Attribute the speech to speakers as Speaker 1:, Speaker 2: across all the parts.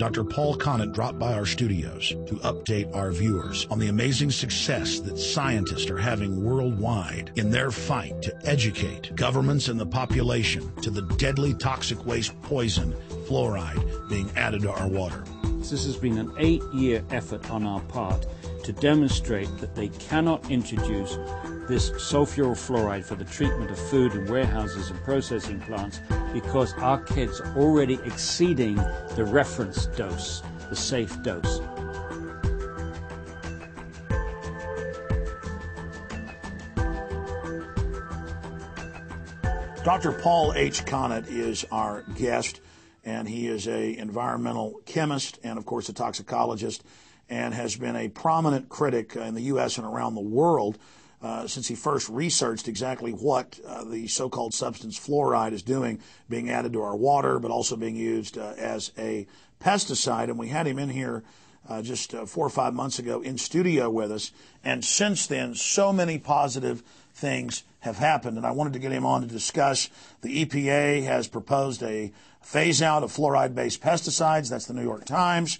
Speaker 1: Dr. Paul Connett dropped by our studios to update our viewers on the amazing success that scientists are having worldwide in their fight to educate governments and the population to the deadly toxic waste poison, fluoride, being added to our water.
Speaker 2: This has been an eight year effort on our part to demonstrate that they cannot introduce this sulfuryl fluoride for the treatment of food in warehouses and processing plants because our kids are already exceeding the reference dose, the safe dose.
Speaker 1: Dr. Paul H. Connett is our guest, and he is a environmental chemist and, of course, a toxicologist, and has been a prominent critic in the U.S. and around the world uh, since he first researched exactly what uh, the so-called substance fluoride is doing, being added to our water, but also being used uh, as a pesticide. And we had him in here uh, just uh, four or five months ago in studio with us. And since then, so many positive things have happened. And I wanted to get him on to discuss. The EPA has proposed a phase out of fluoride based pesticides. That's the New York Times.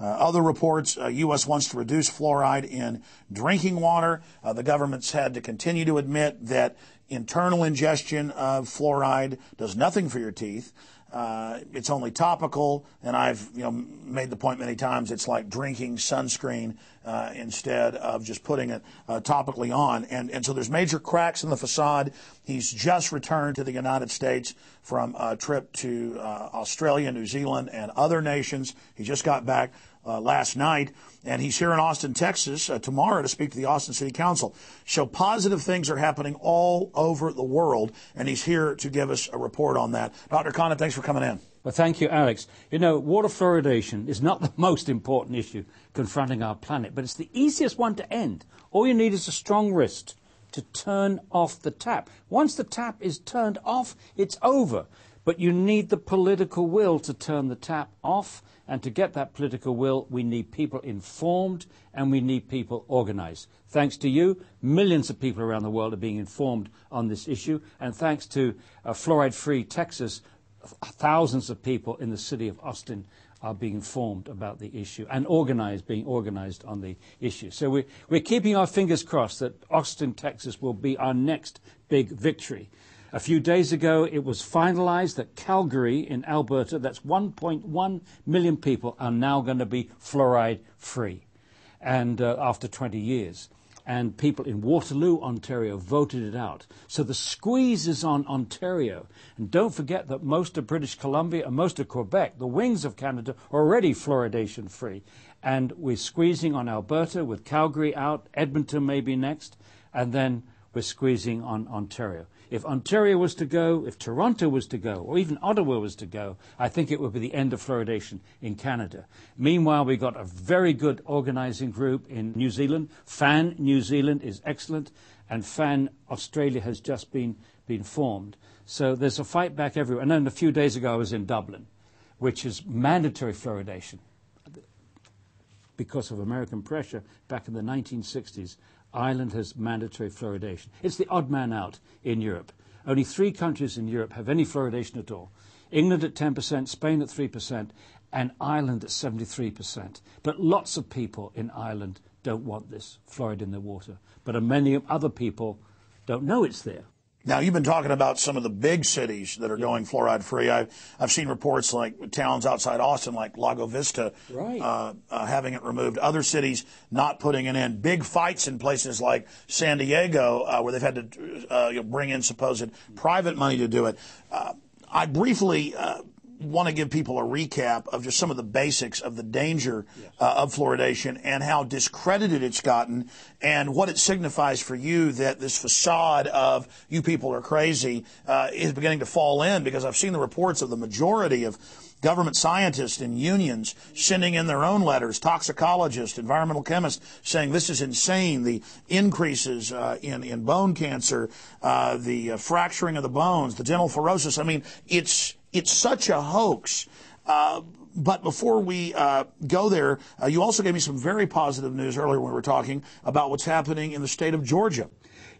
Speaker 1: Uh, other reports, uh, U.S. wants to reduce fluoride in drinking water. Uh, the government's had to continue to admit that internal ingestion of fluoride does nothing for your teeth. Uh, it's only topical, and I've you know made the point many times. It's like drinking sunscreen uh, instead of just putting it uh, topically on, and and so there's major cracks in the facade. He's just returned to the United States from a trip to Australia, New Zealand, and other nations. He just got back uh, last night, and he's here in Austin, Texas, uh, tomorrow to speak to the Austin City Council. So positive things are happening all over the world, and he's here to give us a report on that. Dr. Connett, thanks for coming in.
Speaker 2: Well, thank you, Alex. You know, water fluoridation is not the most important issue confronting our planet, but it's the easiest one to end. All you need is a strong wrist to turn off the tap. Once the tap is turned off, it's over. But you need the political will to turn the tap off and to get that political will, we need people informed and we need people organized. Thanks to you, millions of people around the world are being informed on this issue. And thanks to uh, Fluoride Free Texas, thousands of people in the city of Austin are being informed about the issue and organized, being organized on the issue. So we're, we're keeping our fingers crossed that Austin, Texas will be our next big victory. A few days ago, it was finalized that Calgary in Alberta, that's 1.1 million people, are now going to be fluoride free. And uh, after 20 years. And people in Waterloo, Ontario voted it out. So the squeeze is on Ontario. And don't forget that most of British Columbia and most of Quebec, the wings of Canada, are already fluoridation free. And we're squeezing on Alberta with Calgary out, Edmonton may be next, and then we're squeezing on Ontario. If Ontario was to go, if Toronto was to go, or even Ottawa was to go, I think it would be the end of fluoridation in Canada. Meanwhile, we've got a very good organizing group in New Zealand. FAN New Zealand is excellent, and FAN Australia has just been, been formed. So there's a fight back everywhere. And then a few days ago, I was in Dublin, which is mandatory fluoridation because of American pressure back in the 1960s. Ireland has mandatory fluoridation. It's the odd man out in Europe. Only three countries in Europe have any fluoridation at all. England at 10%, Spain at 3%, and Ireland at 73%. But lots of people in Ireland don't want this fluoride in their water. But many other people don't know it's there.
Speaker 1: Now, you've been talking about some of the big cities that are yeah. going fluoride free. I've, I've seen reports like towns outside Austin, like Lago Vista,
Speaker 2: right.
Speaker 1: uh, uh, having it removed. Other cities not putting it in. Big fights in places like San Diego, uh, where they've had to uh, you know, bring in supposed private money to do it. Uh, I briefly uh, want to give people a recap of just some of the basics of the danger yes. uh, of fluoridation and how discredited it's gotten and what it signifies for you that this facade of you people are crazy uh, is beginning to fall in because I've seen the reports of the majority of government scientists and unions sending in their own letters, toxicologists, environmental chemists saying this is insane. The increases uh, in, in bone cancer, uh, the uh, fracturing of the bones, the dental fluorosis. I mean, it's, it's such a hoax. Uh, but before we uh, go there, uh, you also gave me some very positive news earlier when we were talking about what's happening in the state of Georgia.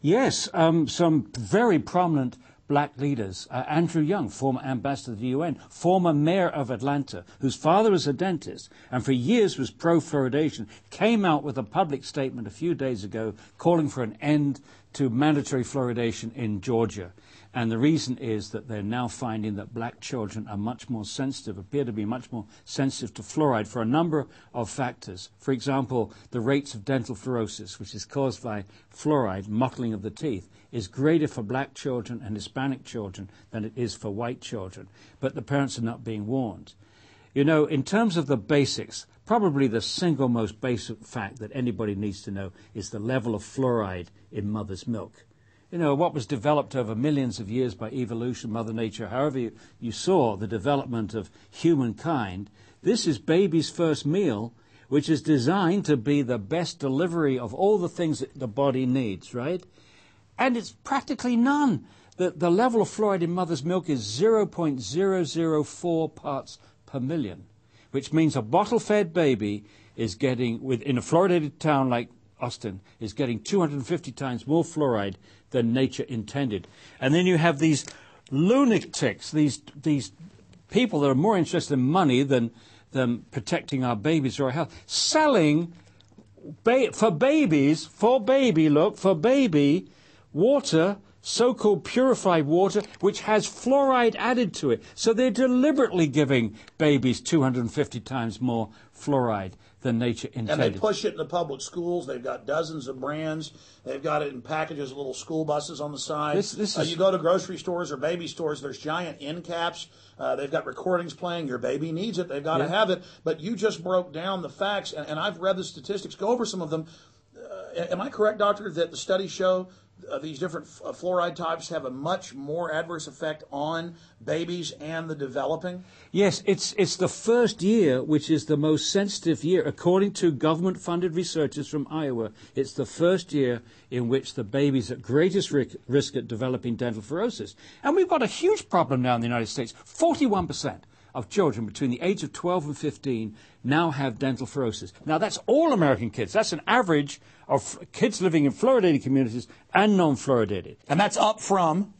Speaker 2: Yes, um, some very prominent black leaders. Uh, Andrew Young, former ambassador to the UN, former mayor of Atlanta, whose father was a dentist and for years was pro fluoridation, came out with a public statement a few days ago calling for an end to mandatory fluoridation in Georgia. And the reason is that they're now finding that black children are much more sensitive, appear to be much more sensitive to fluoride for a number of factors. For example, the rates of dental fluorosis, which is caused by fluoride, mottling of the teeth, is greater for black children and Hispanic children than it is for white children. But the parents are not being warned. You know, in terms of the basics, probably the single most basic fact that anybody needs to know is the level of fluoride in mother's milk you know, what was developed over millions of years by evolution, Mother Nature, however you, you saw the development of humankind, this is baby's first meal, which is designed to be the best delivery of all the things that the body needs, right? And it's practically none. The, the level of fluoride in mother's milk is 0.004 parts per million, which means a bottle fed baby is getting, in a fluoridated town like Austin, is getting 250 times more fluoride than nature intended. And then you have these lunatics, these, these people that are more interested in money than, than protecting our babies or our health, selling ba- for babies, for baby, look, for baby, water, so called purified water, which has fluoride added to it. So they're deliberately giving babies 250 times more fluoride than nature intended.
Speaker 1: And they push it in the public schools. They've got dozens of brands. They've got it in packages, little school buses on the side. This, this uh, is... you go to grocery stores or baby stores, there's giant end caps. Uh, they've got recordings playing. Your baby needs it. They've got yeah. to have it. But you just broke down the facts, and, and I've read the statistics. Go over some of them. Am I correct, doctor, that the studies show uh, these different uh, fluoride types have a much more adverse effect on babies and the developing?
Speaker 2: Yes, it's, it's the first year which is the most sensitive year. According to government funded researchers from Iowa, it's the first year in which the baby's at greatest risk, risk at developing dental fluorosis. And we've got a huge problem now in the United States 41% of children between the age of 12 and 15 now have dental fluorosis. Now, that's all American kids. That's an average of kids living in fluoridated communities and non-fluoridated.
Speaker 1: And that's up from?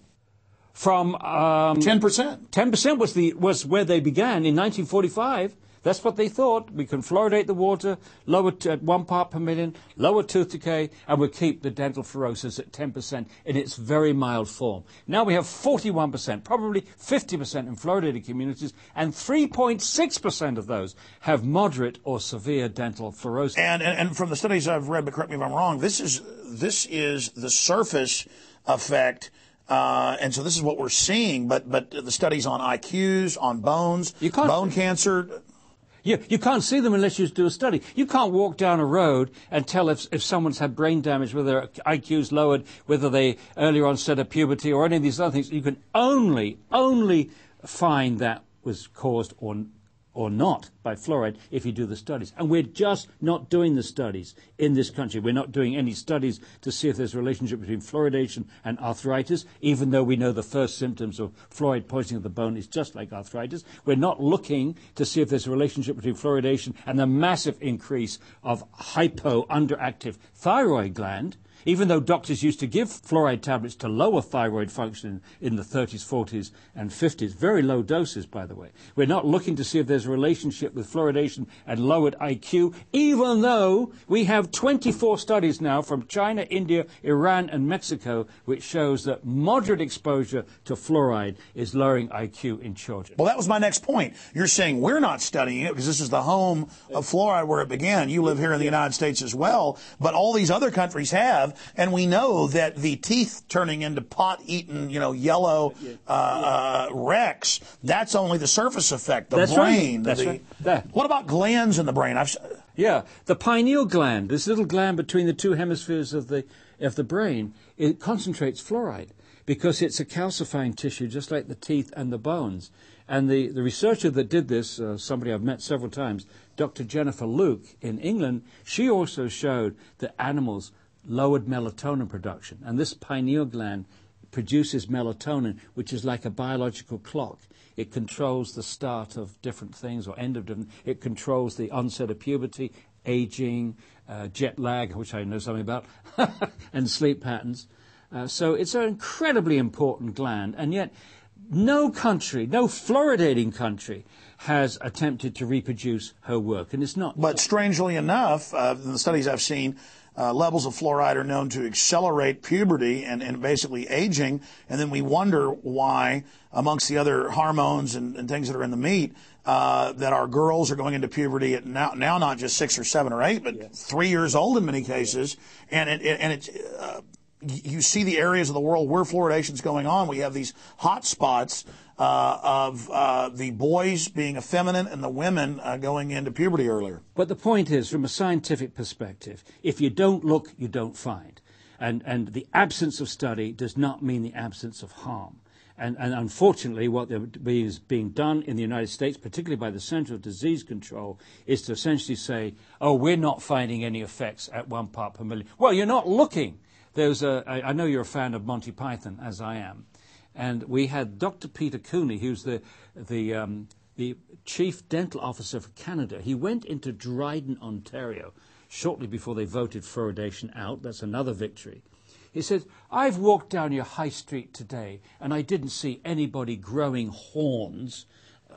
Speaker 2: From um,
Speaker 1: 10%.
Speaker 2: 10% was, the, was where they began in 1945. That's what they thought. We can fluoridate the water, lower t- at one part per million, lower tooth decay, and we'll keep the dental fluorosis at 10% in its very mild form. Now we have 41%, probably 50% in fluoridated communities, and 3.6% of those have moderate or severe dental fluorosis.
Speaker 1: And, and, and from the studies I've read, but correct me if I'm wrong, this is, this is the surface effect uh, and so this is what we're seeing, but but the studies on IQs, on bones, bone cancer.
Speaker 2: You, you can't see them unless you do a study. You can't walk down a road and tell if, if someone's had brain damage, whether their IQ's lowered, whether they earlier onset of puberty or any of these other things. You can only, only find that was caused or or not by fluoride if you do the studies. And we're just not doing the studies in this country. We're not doing any studies to see if there's a relationship between fluoridation and arthritis, even though we know the first symptoms of fluoride poisoning of the bone is just like arthritis. We're not looking to see if there's a relationship between fluoridation and the massive increase of hypo underactive thyroid gland even though doctors used to give fluoride tablets to lower thyroid function in the 30s, 40s, and 50s, very low doses, by the way. We're not looking to see if there's a relationship with fluoridation and lowered IQ, even though we have 24 studies now from China, India, Iran, and Mexico, which shows that moderate exposure to fluoride is lowering IQ in children.
Speaker 1: Well, that was my next point. You're saying we're not studying it because this is the home of fluoride where it began. You live here in the United States as well, but all these other countries have have, and we know that the teeth turning into pot-eaten, you know, yellow uh, uh, wrecks. That's only the surface effect. The
Speaker 2: that's
Speaker 1: brain.
Speaker 2: Right. That's
Speaker 1: the,
Speaker 2: right. That.
Speaker 1: What about glands in the brain? I've,
Speaker 2: yeah, the pineal gland, this little gland between the two hemispheres of the of the brain, it concentrates fluoride because it's a calcifying tissue, just like the teeth and the bones. And the, the researcher that did this, uh, somebody I've met several times, Dr. Jennifer Luke in England, she also showed that animals lowered melatonin production. And this pineal gland produces melatonin, which is like a biological clock. It controls the start of different things or end of different. It controls the onset of puberty, aging, uh, jet lag, which I know something about, and sleep patterns. Uh, so it's an incredibly important gland, and yet no country, no fluoridating country, has attempted to reproduce her work, and it's not.
Speaker 1: But strangely enough, uh, in the studies I've seen, uh, levels of fluoride are known to accelerate puberty and, and basically aging, and then we wonder why, amongst the other hormones and, and things that are in the meat, uh, that our girls are going into puberty at now, now not just six or seven or eight, but yes. three years old in many cases, and it, it and it's. Uh, you see the areas of the world where fluoridation is going on. We have these hot spots of uh, the boys being effeminate and the women uh, going into puberty earlier.
Speaker 2: But the point is, from a scientific perspective, if you don't look, you don't find. And, and the absence of study does not mean the absence of harm. And, and, unfortunately, what is being done in the United States, particularly by the Center of Disease Control, is to essentially say, oh, we're not finding any effects at one part per million. Well, you're not looking. There's a, I know you're a fan of Monty Python, as I am. And we had Dr. Peter Cooney, who's the, the, um, the chief dental officer for Canada. He went into Dryden, Ontario, shortly before they voted fluoridation out. That's another victory. He said, I've walked down your high street today and I didn't see anybody growing horns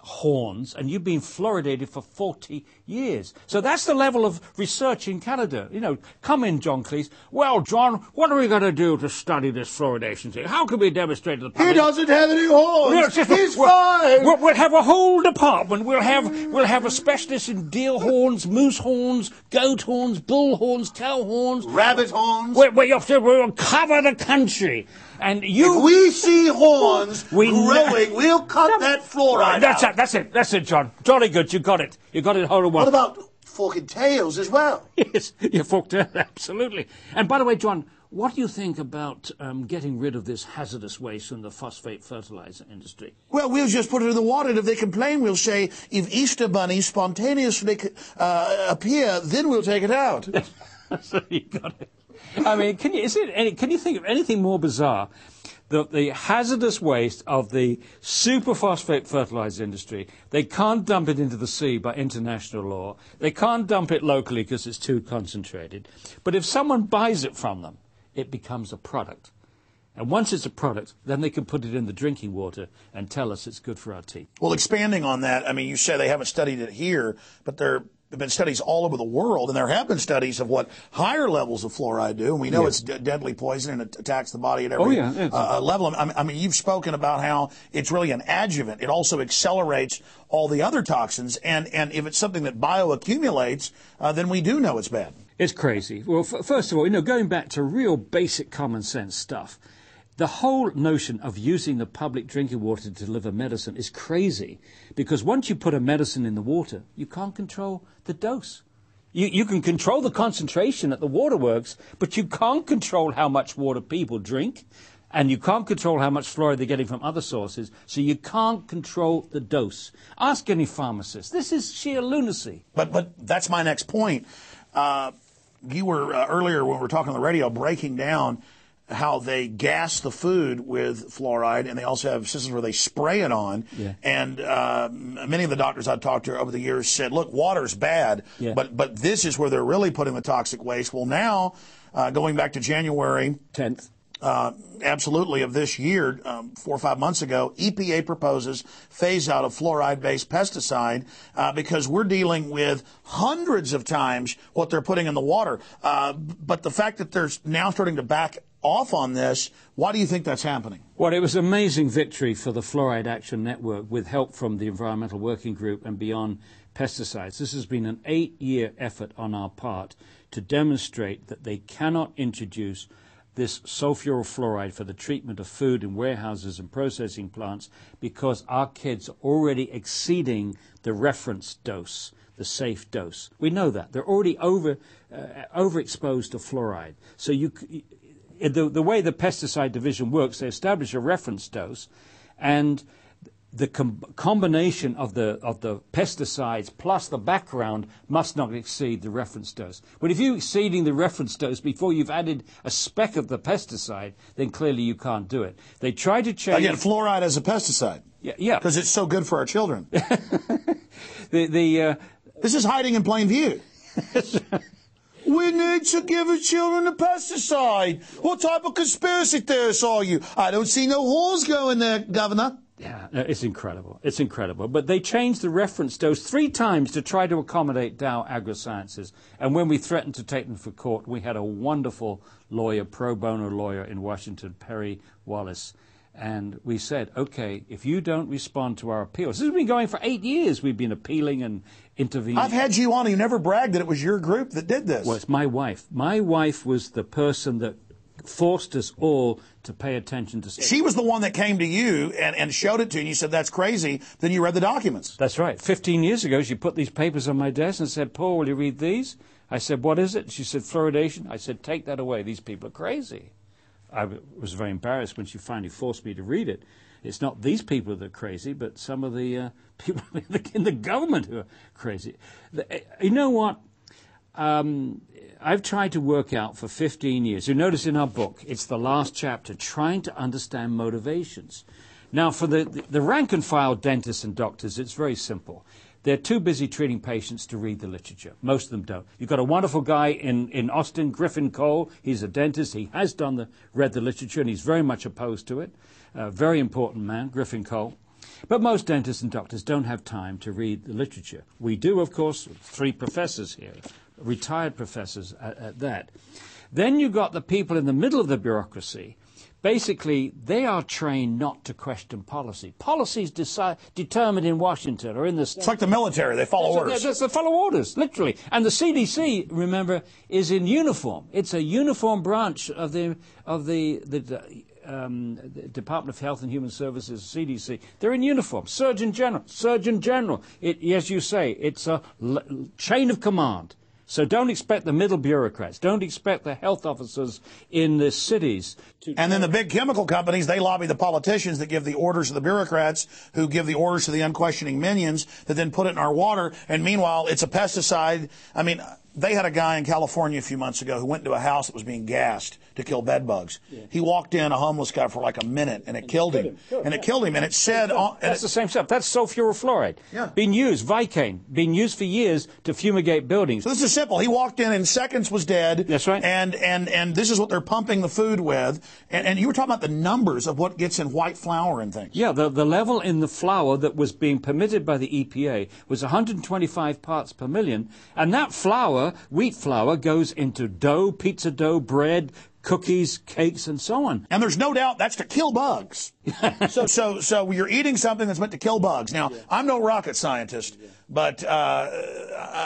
Speaker 2: horns, and you've been fluoridated for 40 years. So that's the level of research in Canada. You know, come in, John Cleese. Well, John, what are we going to do to study this fluoridation thing? How can we demonstrate to the public?
Speaker 1: He doesn't have any horns. Just, He's
Speaker 2: we'll,
Speaker 1: fine.
Speaker 2: We'll, we'll, have a whole department. We'll have we'll have a specialist in deer horns, moose horns, goat horns, bull horns, cow horns,
Speaker 1: rabbit horns.
Speaker 2: We, we, we'll cover the country. And you,
Speaker 1: if we see horns we growing, we'll cut no, that fluoride
Speaker 2: That's
Speaker 1: out.
Speaker 2: it. That's it. That's it, John. Jolly good. You got it. You got it. Whole one.
Speaker 1: What about forking tails as well?
Speaker 2: yes, you forked tails. Absolutely. And by the way, John, what do you think about um, getting rid of this hazardous waste from the phosphate fertilizer industry?
Speaker 1: Well, we'll just put it in the water, and if they complain, we'll say, if Easter bunnies spontaneously uh, appear, then we'll take it out.
Speaker 2: so you got it. I mean, can you, is it any, can you think of anything more bizarre? The, the hazardous waste of the superphosphate fertilizer industry, they can't dump it into the sea by international law. They can't dump it locally because it's too concentrated. But if someone buys it from them, it becomes a product. And once it's a product, then they can put it in the drinking water and tell us it's good for our teeth.
Speaker 1: Well, expanding on that, I mean, you say they haven't studied it here, but they're have been studies all over the world, and there have been studies of what higher levels of fluoride do. And we know yeah. it's d- deadly poison and it attacks the body at every
Speaker 2: oh, yeah.
Speaker 1: uh, level. I mean, you've spoken about how it's really an adjuvant. It also accelerates all the other toxins, and, and if it's something that bioaccumulates, uh, then we do know it's bad.
Speaker 2: It's crazy. Well, f- first of all, you know, going back to real basic common sense stuff the whole notion of using the public drinking water to deliver medicine is crazy because once you put a medicine in the water, you can't control the dose. You, you can control the concentration at the waterworks, but you can't control how much water people drink, and you can't control how much fluoride they're getting from other sources, so you can't control the dose. Ask any pharmacist. This is sheer lunacy.
Speaker 1: But, but that's my next point. Uh, you were uh, earlier when we were talking on the radio breaking down how they gas the food with fluoride, and they also have systems where they spray it on.
Speaker 2: Yeah.
Speaker 1: And uh, many of the doctors I've talked to over the years said, "Look, water's bad,
Speaker 2: yeah.
Speaker 1: but but this is where they're really putting the toxic waste." Well, now uh, going back to January
Speaker 2: 10th.
Speaker 1: Uh, absolutely, of this year, um, four or five months ago, EPA proposes phase out of fluoride-based pesticide uh, because we're dealing with hundreds of times what they're putting in the water. Uh, but the fact that they're now starting to back off on this. Why do you think that's happening?
Speaker 2: Well, it was an amazing victory for the Fluoride Action Network with help from the Environmental Working Group and Beyond Pesticides. This has been an eight year effort on our part to demonstrate that they cannot introduce this sulfuryl fluoride for the treatment of food in warehouses and processing plants because our kids are already exceeding the reference dose, the safe dose. We know that. They're already over, uh, overexposed to fluoride. So you, the, the way the pesticide division works, they establish a reference dose, and the com- combination of the, of the pesticides plus the background must not exceed the reference dose. But if you're exceeding the reference dose before you've added a speck of the pesticide, then clearly you can't do it. They try to change.
Speaker 1: Again, fluoride as a pesticide.
Speaker 2: Yeah, yeah.
Speaker 1: Because it's so good for our children.
Speaker 2: the, the, uh,
Speaker 1: this is hiding in plain view. We need to give the children a pesticide. What type of conspiracy theorist are you? I don't see no whores going there, Governor.
Speaker 2: Yeah, it's incredible. It's incredible. But they changed the reference dose three times to try to accommodate Dow AgroSciences. And when we threatened to take them for court, we had a wonderful lawyer, pro bono lawyer in Washington, Perry Wallace. And we said, okay, if you don't respond to our appeals, this has been going for eight years. We've been appealing and intervening.
Speaker 1: I've had you on. You never bragged that it was your group that did this.
Speaker 2: Well, it's my wife. My wife was the person that forced us all to pay attention to.
Speaker 1: She was the one that came to you and, and showed it to you, and you said, that's crazy. Then you read the documents.
Speaker 2: That's right. Fifteen years ago, she put these papers on my desk and said, Paul, will you read these? I said, what is it? She said, fluoridation. I said, take that away. These people are crazy. I was very embarrassed when she finally forced me to read it. It's not these people that are crazy, but some of the uh, people in the government who are crazy. The, you know what? Um, I've tried to work out for 15 years. You notice in our book, it's the last chapter, trying to understand motivations. Now, for the, the, the rank and file dentists and doctors, it's very simple. They're too busy treating patients to read the literature. Most of them don't. You've got a wonderful guy in, in Austin, Griffin Cole. He's a dentist. He has done the, read the literature, and he's very much opposed to it. A very important man, Griffin Cole. But most dentists and doctors don't have time to read the literature. We do, of course, three professors here, retired professors at, at that. Then you've got the people in the middle of the bureaucracy basically they are trained not to question policy. Policy is determined in Washington or in the.
Speaker 1: It's like the military; they follow orders.
Speaker 2: They, they follow orders, literally. And the CDC, remember, is in uniform. It's a uniform branch of the of the the. Um, the Department of Health and Human Services, CDC, they're in uniform. Surgeon General, Surgeon General. It, as you say, it's a l- chain of command. So don't expect the middle bureaucrats. Don't expect the health officers in the cities.
Speaker 1: To and then the big chemical companies, they lobby the politicians that give the orders to the bureaucrats who give the orders to the unquestioning minions that then put it in our water. And meanwhile, it's a pesticide. I mean, they had a guy in California a few months ago who went into a house that was being gassed to kill bed bugs. Yeah. He walked in, a homeless guy, for like a minute, and it and killed him. him. Sure, and yeah. it killed him. And it said,
Speaker 2: on,
Speaker 1: and
Speaker 2: that's it, the same stuff. That's sulfuryl fluoride.
Speaker 1: Yeah.
Speaker 2: Being used, Vikane, being used for years to fumigate buildings.
Speaker 1: So this is simple. He walked in in seconds, was dead.
Speaker 2: That's right.
Speaker 1: And and and this is what they're pumping the food with. And, and you were talking about the numbers of what gets in white flour and things.
Speaker 2: Yeah, the the level in the flour that was being permitted by the EPA was 125 parts per million, and that flour, wheat flour flour goes into dough, pizza dough, bread, cookies, cakes, and so on.
Speaker 1: And there's no doubt that's to kill bugs. so, so, so you're eating something that's meant to kill bugs. Now, yeah. I'm no rocket scientist, yeah. but uh,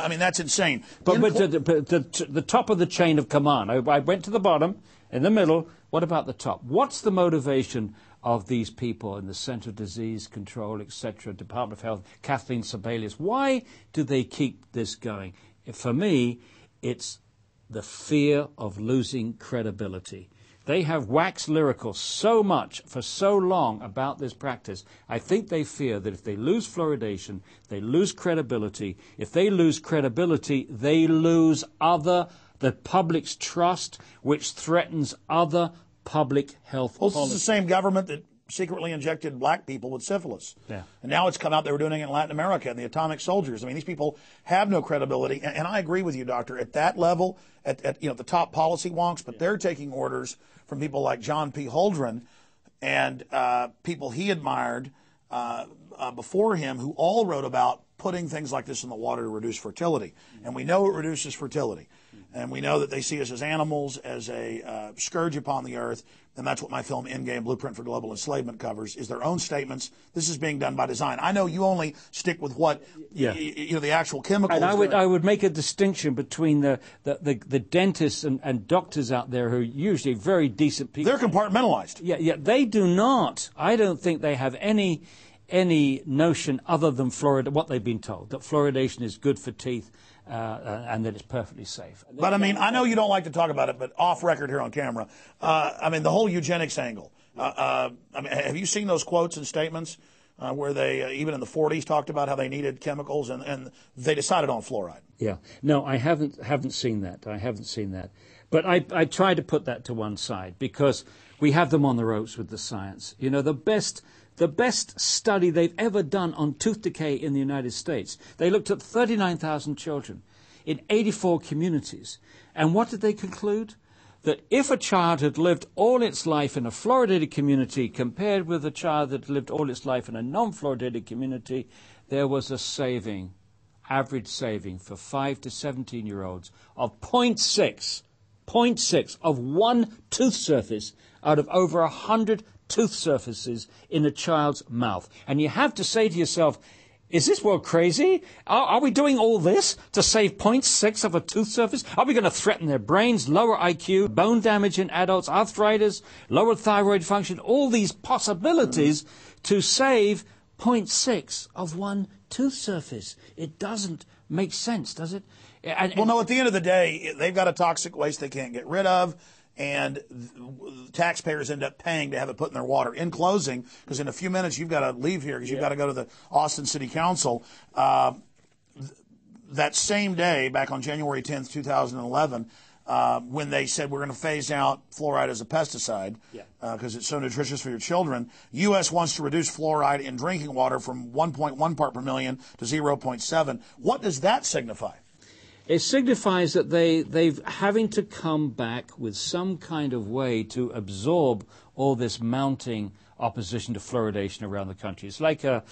Speaker 1: I mean that's insane.
Speaker 2: But, but the, the, the, top of the chain of command. I, I went to the bottom, in the middle. What about the top? What's the motivation of these people in the Center of Disease Control, etc., Department of Health, Kathleen Sebelius? Why do they keep this going? For me, it's the fear of losing credibility. They have waxed lyrical so much for so long about this practice. I think they fear that if they lose fluoridation, they lose credibility. If they lose credibility, they lose other, the public's trust, which threatens other public health
Speaker 1: well,
Speaker 2: policies.
Speaker 1: This is the same government that secretly injected black people with syphilis.
Speaker 2: Yeah.
Speaker 1: And now it's come out they were doing it in Latin America and the atomic soldiers. I mean, these people have no credibility. And, and I agree with you, doctor. At that level, at, at you know the top policy wonks, but yeah. they're taking orders from people like John P. Holdren and uh, people he admired uh, uh, before him who all wrote about putting things like this in the water to reduce fertility. And we know it reduces fertility. And we know that they see us as animals, as a uh, scourge upon the earth. And that's what my film Endgame Blueprint for Global Enslavement covers, is their own statements. This is being done by design. I know you only stick with what, yeah. y- you know, the actual chemicals.
Speaker 2: And I would, I would make a distinction between the, the, the, the dentists and, and doctors out there who are usually very decent people.
Speaker 1: They're compartmentalized.
Speaker 2: Yeah, yeah. They do not, I don't think they have any any notion other than fluoride, what they've been told, that fluoridation is good for teeth uh, uh, and that it's perfectly safe.
Speaker 1: But I mean, I know you don't like to talk about it, but off record here on camera, uh, I mean, the whole eugenics angle. Uh, uh I mean, have you seen those quotes and statements uh, where they, even in the 40s, talked about how they needed chemicals and, and they decided on fluoride?
Speaker 2: Yeah. No, I haven't haven't seen that. I haven't seen that. But I, I try to put that to one side because we have them on the ropes with the science. You know, the best the best study they've ever done on tooth decay in the United States. They looked at 39,000 children. in 84 communities. And what did they conclude? That if a child had lived all its life in a fluoridated community compared with a child that lived all its life in a non fluoridated community, there was a saving, average saving for 5 to 17 year olds of 0.6, 0.6 of one tooth surface out of over 100 tooth surfaces in a child's mouth. And you have to say to yourself, is this world crazy? Are, are, we doing all this to save 0.6 of a tooth surface? Are we going to threaten their brains, lower IQ, bone damage in adults, arthritis, lower thyroid function, all these possibilities to save 0.6 of one tooth surface? It doesn't make sense, does it?
Speaker 1: And, well, no, at the end of the day, they've got a toxic waste they can't get rid of and taxpayers end up paying to have it put in their water. In closing, because in a few minutes you've got to leave here because you've got to go to the Austin City Council. Uh, that same day, back on January 10th, 2011, uh, when they said we're going to phase out fluoride as a pesticide because yeah. uh, it's so nutritious for your children, U.S. wants to reduce fluoride in drinking water from 1.1 part per million to 0.7. What does that signify?
Speaker 2: It signifies that they, they've having to come back with some kind of way to absorb all this mounting opposition to fluoridation around the country. It's like a,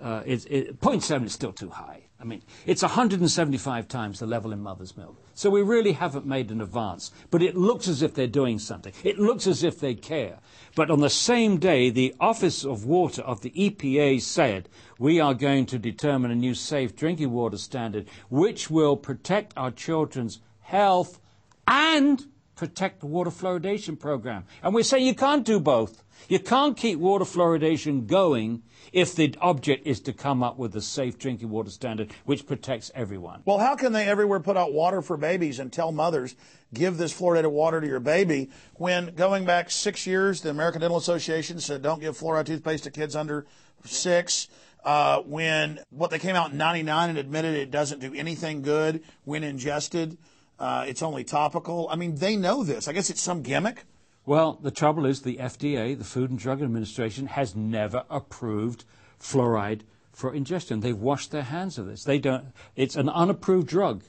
Speaker 2: uh, it, it, 0.7 is still too high. I mean, it's 175 times the level in mother's milk. So we really haven't made an advance. But it looks as if they're doing something. It looks as if they care. But on the same day, the Office of Water of the EPA said, we are going to determine a new safe drinking water standard which will protect our children's health and protect the water fluoridation program. And we're saying you can't do both. You can't keep water fluoridation going if the object is to come up with a safe drinking water standard which protects everyone.
Speaker 1: Well, how can they everywhere put out water for babies and tell mothers, give this fluoridated water to your baby, when going back six years, the American Dental Association said don't give fluoride toothpaste to kids under six. Uh, when what they came out in 99 and admitted it doesn't do anything good when ingested. Uh, it's only topical. I mean, they know this. I guess it's some gimmick.
Speaker 2: Well, the trouble is the FDA, the Food and Drug Administration, has never approved fluoride for ingestion. They've washed their hands of this. They don't. It's an unapproved drug,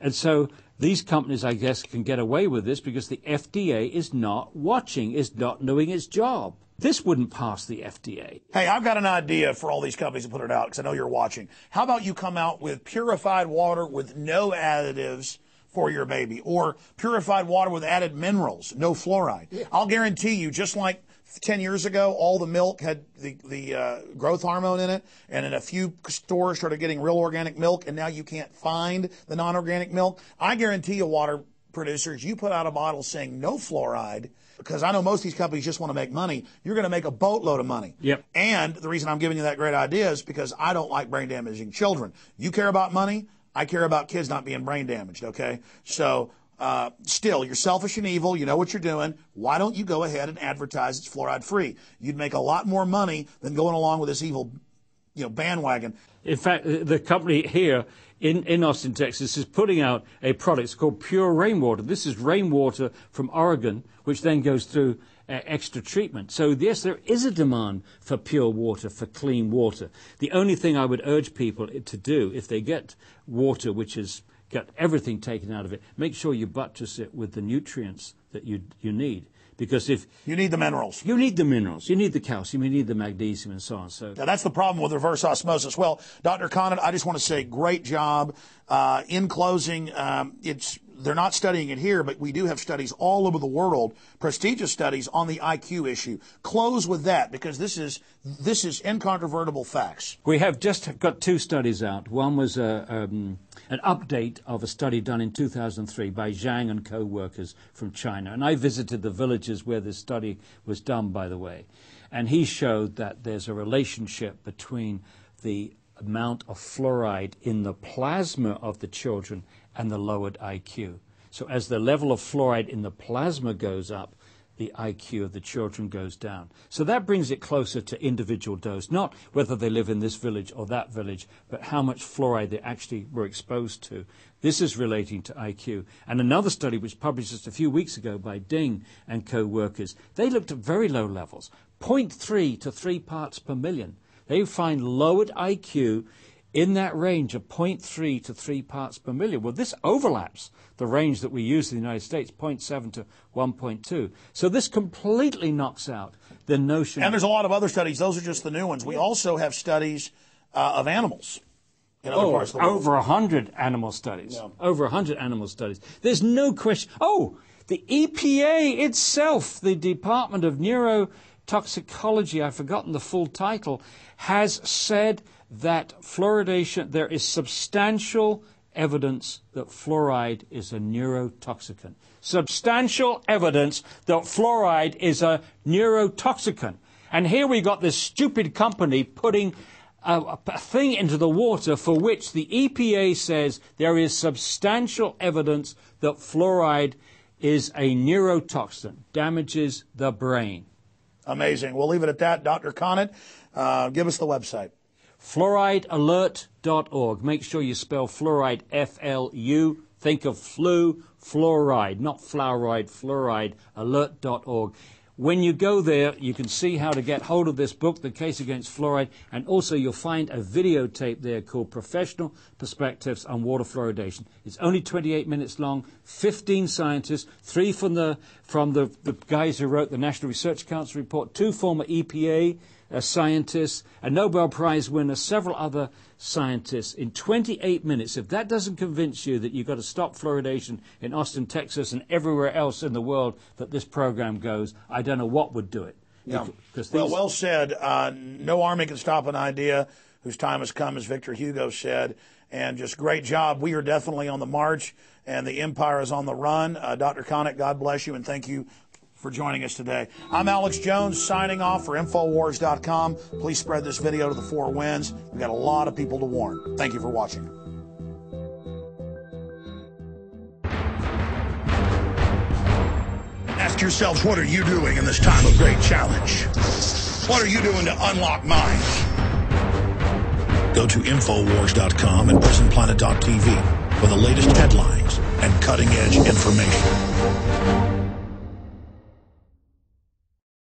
Speaker 2: and so these companies, I guess, can get away with this because the FDA is not watching, is not doing its job. This wouldn't pass the FDA.
Speaker 1: Hey, I've got an idea for all these companies to put it out because I know you're watching. How about you come out with purified water with no additives? For your baby, or purified water with added minerals, no fluoride. Yeah. I'll guarantee you, just like 10 years ago, all the milk had the, the uh, growth hormone in it, and in a few stores started getting real organic milk, and now you can't find the non organic milk. I guarantee you, water producers, you put out a bottle saying no fluoride, because I know most of these companies just want to make money, you're going to make a boatload of money.
Speaker 2: Yep.
Speaker 1: And the reason I'm giving you that great idea is because I don't like brain damaging children. You care about money, I care about kids not being brain damaged, okay? So, uh, still, you're selfish and evil. You know what you're doing. Why don't you go ahead and advertise it's fluoride free? You'd make a lot more money than going along with this evil, you know, bandwagon.
Speaker 2: In fact, the company here in, in Austin, Texas, is putting out a product it's called Pure Rainwater. This is rainwater from Oregon, which then goes through uh, extra treatment. So, yes, there is a demand for pure water, for clean water. The only thing I would urge people to do if they get water which has got everything taken out of it, make sure you buttress it with the nutrients that you, you need. Because if
Speaker 1: you need the minerals,
Speaker 2: you need the minerals, you need the calcium, you need the magnesium, and so on. So
Speaker 1: now that's the problem with reverse osmosis. Well, Dr. Connett, I just want to say, great job. Uh, in closing, um, it's they're not studying it here, but we do have studies all over the world, prestigious studies on the IQ issue. Close with that because this is this is incontrovertible facts.
Speaker 2: We have just got two studies out. One was a, um, an update of a study done in 2003 by Zhang and co-workers from China, and I visited the villages where this study was done, by the way, and he showed that there's a relationship between the amount of fluoride in the plasma of the children and the lowered IQ. So as the level of fluoride in the plasma goes up, the IQ of the children goes down. So that brings it closer to individual dose, not whether they live in this village or that village, but how much fluoride they actually were exposed to. This is relating to IQ. And another study which published just a few weeks ago by Ding and co-workers, they looked at very low levels, 0.3 to 3 parts per million. They find lowered IQ in that range of 0.3 to 3 parts per million. Well, this overlaps the range that we use in the United States, 0.7 to 1.2. So this completely knocks out the notion.
Speaker 1: And there's a lot of other studies. Those are just the new ones. We also have studies uh, of animals. In other
Speaker 2: oh,
Speaker 1: parts of the world.
Speaker 2: over a hundred animal studies.
Speaker 1: Yeah.
Speaker 2: Over a hundred animal studies. There's no question. Oh, the EPA itself, the Department of Neurotoxicology, I've forgotten the full title, has said that fluoridation, there is substantial evidence that fluoride is a neurotoxicant. Substantial evidence that fluoride is a neurotoxicant. And here we got this stupid company putting a, a, thing into the water for which the EPA says there is substantial evidence that fluoride is a neurotoxin, damages the brain.
Speaker 1: Amazing. We'll leave it at that. Dr. Connett, uh, give us the website.
Speaker 2: Fluoridealert.org. Make sure you spell fluoride F L U. Think of flu, fluoride, not fluoride, fluoride, alert.org. When you go there, you can see how to get hold of this book, The Case Against Fluoride, and also you'll find a videotape there called Professional Perspectives on Water Fluoridation. It's only 28 minutes long, 15 scientists, three from the, from the, the guys who wrote the National Research Council report, two former EPA uh, scientist, a Nobel Prize winner, several other scientists in 28 minutes. If that doesn't convince you that you've got to stop fluoridation in Austin, Texas, and everywhere else in the world that this program goes, I don't know what would do it.
Speaker 1: Yeah. well, well said. Uh, no army can stop an idea whose time has come, as Victor Hugo said. And just great job. We are definitely on the march, and the empire is on the run. Uh, Dr. Connett, God bless you, and thank you for joining us today. I'm Alex Jones signing off for Infowars.com. Please spread this video to the four winds. We've got a lot of people to warn. Thank you for watching. Ask yourselves, what are you doing in this time of great challenge? What are you doing to unlock minds? Go to Infowars.com and PrisonPlanet.tv for the latest headlines and cutting edge information.